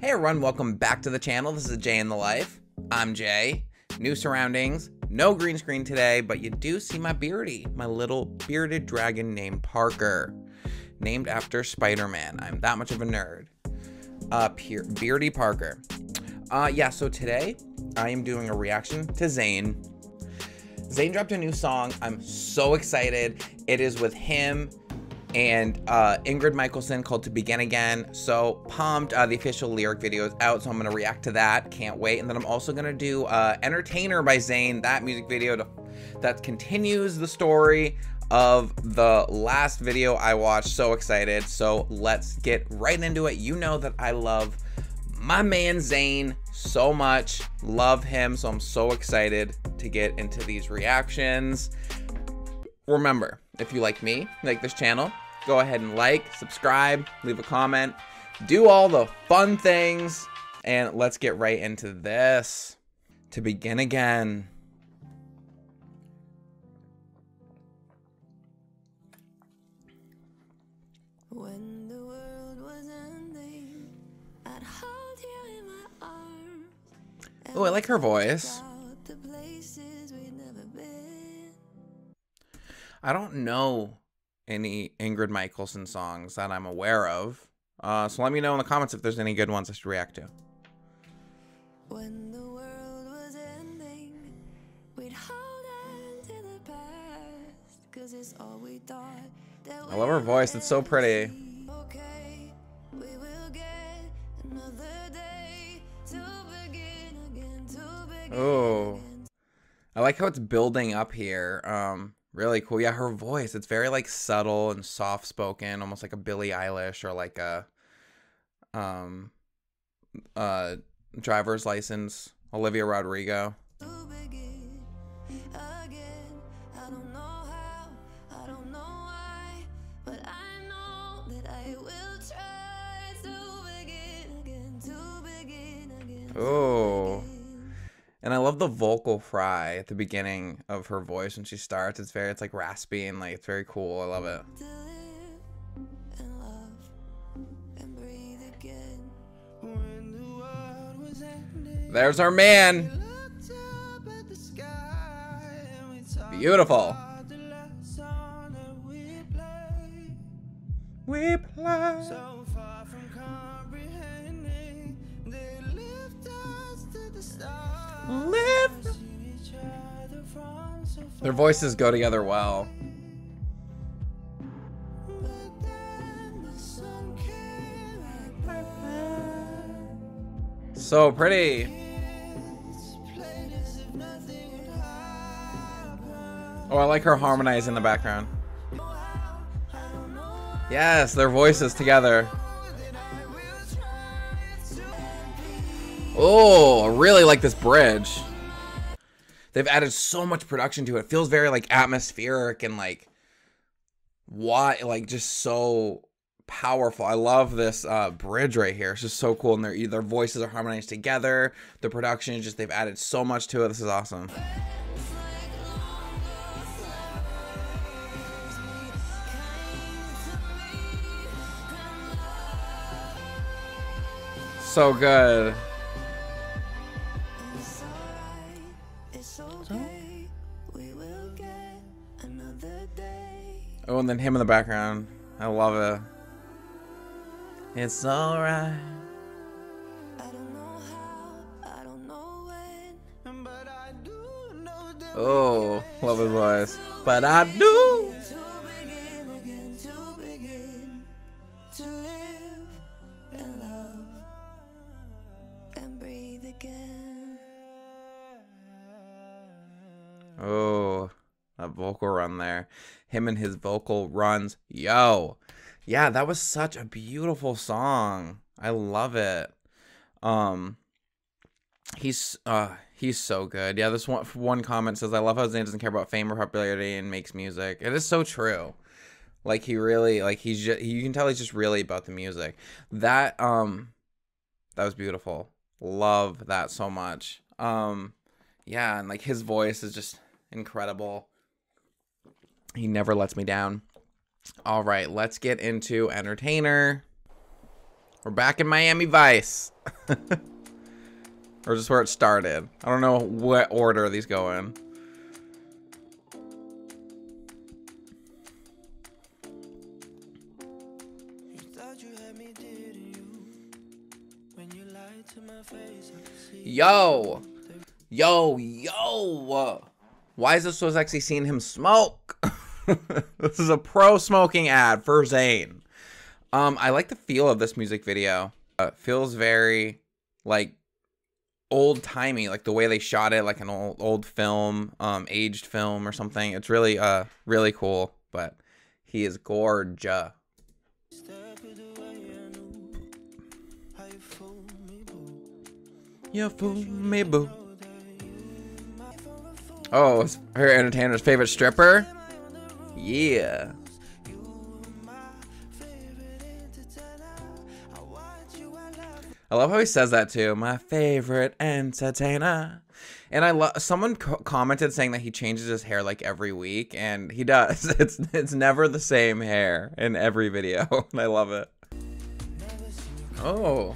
Hey everyone, welcome back to the channel. This is Jay in the Life. I'm Jay. New surroundings, no green screen today, but you do see my beardy, my little bearded dragon named Parker, named after Spider-Man. I'm that much of a nerd. Uh, Pier Beardy Parker. Uh, yeah, so today I am doing a reaction to Zayn. Zayn dropped a new song. I'm so excited. It is with him and uh, Ingrid Michaelson called To Begin Again. So pumped. Uh, the official lyric video is out, so I'm going to react to that. Can't wait. And then I'm also going to do uh, Entertainer by Zayn, that music video to, that continues the story of the last video I watched. So excited. So let's get right into it. You know that I love my man Zayn so much. Love him. So I'm so excited to get into these reactions. Remember, if you like me, like this channel, go ahead and like, subscribe, leave a comment, do all the fun things, and let's get right into this. To begin again. When the world was ending, I'd hold you in my arms. Oh, I like her voice. The places we'd never been. I don't know any Ingrid Michaelson songs that I'm aware of. Uh, so let me know in the comments if there's any good ones I should react to. When the world was ending, we'd hold on to the past. Cause it's all we thought that I love her voice. It's so pretty. Okay, we will get another day to begin again, to begin Oh. I like how it's building up here. Um, really cool. Yeah, her voice. It's very like subtle and soft spoken, almost like a Billie Eilish or like a um uh driver's license Olivia Rodrigo. to begin again. I don't know how, I don't know why, but I know that I will try to begin again, to begin again. to Oh. Begin. And I love the vocal fry at the beginning of her voice when she starts. It's very it's like raspy and like it's very cool. I love it. To live and love and breathe again. When the world was ending, There's our man. looked up at the sky and we talked Beautiful. about the last song that we. We play. So far from comprehending, Their voices go together well. So pretty. Oh, I like her harmonizing in the background. Yes, their voices together. Oh, I really like this bridge. They've added so much production to it. It feels very like atmospheric and like why like just so powerful. I love this uh bridge right here. It's just so cool and their their voices are harmonized together. The production is just they've added so much to it. This is awesome. So good. And then him in the background. I love it. It's alright. I don't know how, I don't know when. But I do know Oh, love his voice. But I do. Him and his vocal runs. Yo. Yeah, that was such a beautiful song. I love it. Um he's uh he's so good. Yeah, this one one comment says I love how Zayn doesn't care about fame or popularity and makes music. It is so true. Like he really like he's just you can tell he's just really about the music. That um that was beautiful. Love that so much. Um yeah, and like his voice is just incredible. He never lets me down. All right, let's get into entertainer. We're back in Miami Vice. or just where it started. I don't know what order these go in. You thought you had me, didn't you? When you lied to my face, I could see. Yo! Yo, yo! Why is it so sexy seeing him smoke? this is a pro smoking ad for Zayn. Um, I like the feel of this music video. Uh, it feels very like old timey, like the way they shot it, like an old old film, um, aged film or something. It's really uh really cool. But he is gorgeous. You fool me, boo. Oh, her entertainer's favorite stripper? Yeah. I love how he says that too. My favorite entertainer. And I love someone co- commented saying that he changes his hair like every week, and he does. It's it's never the same hair in every video. and I love it. Oh.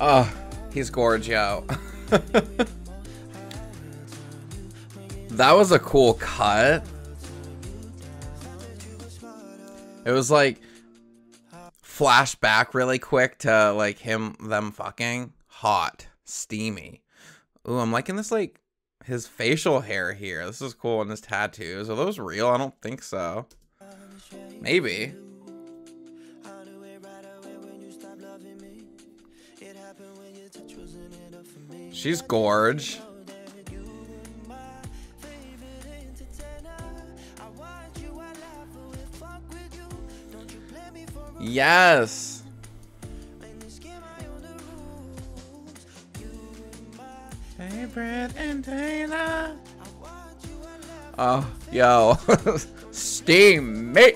Oh, he's gorgeous. that was a cool cut. It was like flashback really quick to like him them fucking hot, steamy. Ooh, I'm liking this like his facial hair here. This is cool and his tattoos. Are those real? I don't think so. Maybe. She's knew Yes. Oh, yo. Steamy.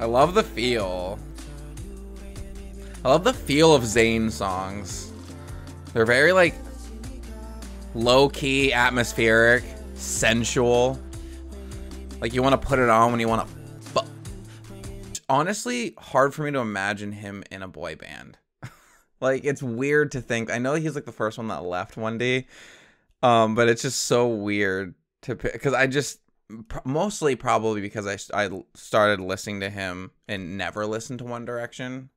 I love the feel. I love the feel of Zayn songs. They're very like low key, atmospheric, sensual. Like you want to put it on when you want to. Honestly, hard for me to imagine him in a boy band. like it's weird to think. I know he's like the first one that left one day, um, but it's just so weird to because I just mostly probably because I I started listening to him and never listened to One Direction.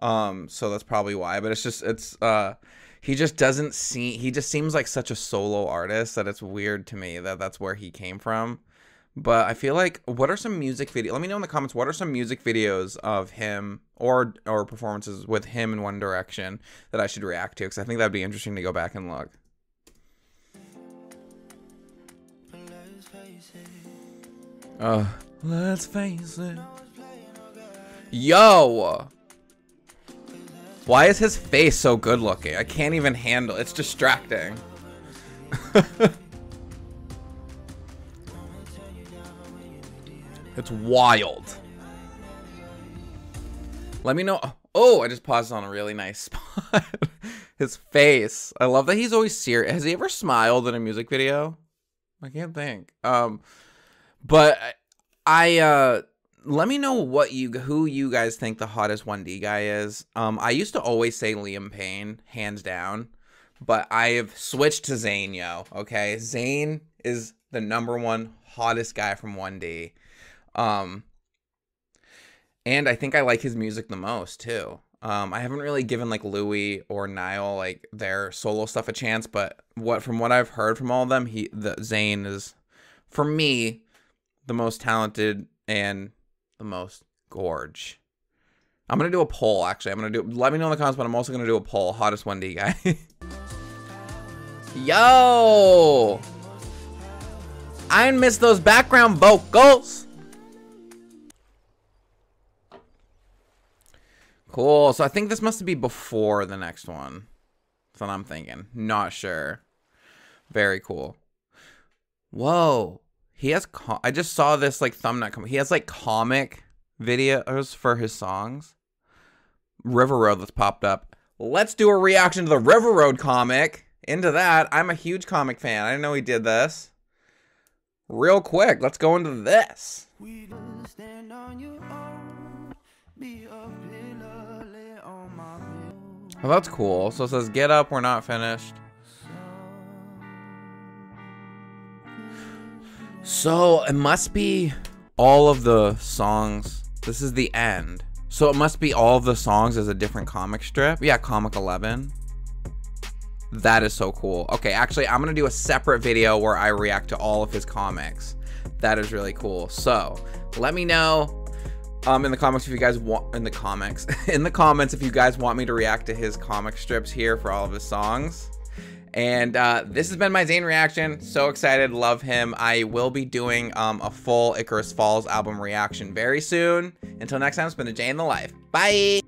Um, so that's probably why. But it's just it's uh he just doesn't see he just seems like such a solo artist that it's weird to me that that's where he came from. But I feel like what are some music video? Let me know in the comments what are some music videos of him or or performances with him in One Direction that I should react to because I think that'd be interesting to go back and look. Uh, let's face it. Yo! Why is his face so good looking? I can't even handle It's distracting. it's wild. Let me know. Oh, I just paused on a really nice spot. his face. I love that he's always serious. Has he ever smiled in a music video? I can't think. Um, but I uh let me know what you who you guys think the hottest 1D guy is. Um I used to always say Liam Payne, hands down, but I have switched to Zayn, yo. Okay? Zayn is the number one hottest guy from 1D. Um and I think I like his music the most too. Um, I haven't really given like Louis or Niall like their solo stuff a chance, but what from what I've heard from all of them, he the Zayn is for me the most talented and the most gorge. I'm gonna do a poll actually. I'm gonna do let me know in the comments, but I'm also gonna do a poll. Hottest 1D guy. Yo! I miss those background vocals. Cool. So I think this must be before the next one. That's what I'm thinking. Not sure. Very cool. Whoa. He has. I just saw this like thumbnail. Com- he has like comic videos for his songs. River Road that's popped up. Let's do a reaction to the River Road comic. Into that, I'm a huge comic fan. I didn't know he did this. Real quick, let's go into this. That's cool. So it says, "Get up, we're not finished." So it must be all of the songs. This is the end. So it must be all of the songs as a different comic strip. Yeah, comic 11. That is so cool. Okay, actually, I'm going to do a separate video where I react to all of his comics. That is really cool. So let me know um, in the comments if you guys want in the comics in the comments if you guys want me to react to his comic strips here for all of his songs. And uh, this has been my Zayn reaction. So excited, love him. I will be doing um, a full Icarus Falls album reaction very soon. Until next time, it's been a Jay in the Life. Bye.